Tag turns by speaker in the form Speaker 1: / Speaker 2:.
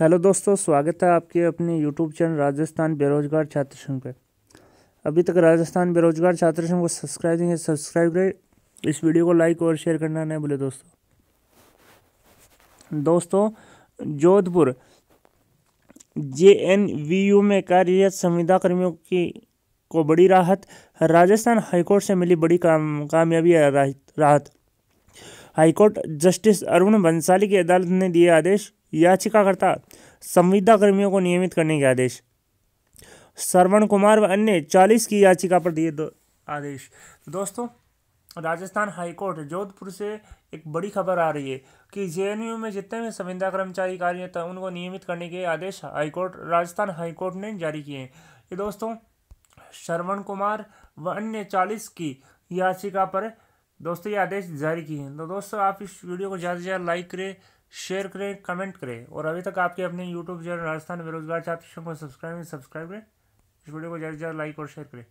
Speaker 1: Hello दोस्तों, स्वागत है आपके अपने यूट्यूब चैनल राजस्थान बेरोजगार छात्र संघ पे। अभी तक राजस्थान बेरोजगार छात्र संघ को सब्सक्राइब नहीं है, सब्सक्राइब करें। इस वीडियो को लाइक और शेयर करना नहीं बोले दोस्तों। दोस्तों, Jodhpur J N V U में कार्यरत संविदा कर्मियों की, को बड़ी राहत। राजस्थान हाईकोर्ट से मिली बड़ी काम, कामयाबी राहत। हाईकोर्ट जस्टिस अरुण बंसाली की अदालत ने दिए आदेश। याचिकाकर्ता संविदा कर्मियों को नियमित करने के आदेश। श्रवण कुमार व अन्य चालीस की याचिका पर दिए आदेश। दोस्तों, राजस्थान हाईकोर्ट जोधपुर से एक बड़ी खबर आ रही है कि जेएनयू में जितने भी संविदा कर्मचारी कार्य हैं, उनको नियमित करने के आदेश हाईकोर्ट, राजस्थान हाईकोर्ट ने जारी किए हैं। ये दोस्तों श्रवण कुमार व अन्य चालीस की याचिका पर दोस्तों ये आदेश जारी किए हैं। तो दोस्तों, आप इस वीडियो को ज़्यादा से ज़्यादा लाइक करें शेयर करें, कमेंट करें। और अभी तक आपके अपने यूट्यूब चैनल राजस्थान बेरोजगार छात्र को सब्सक्राइब सब्सक्राइब करें। इस वीडियो को ज़्यादा से ज़्यादा लाइक और शेयर करें।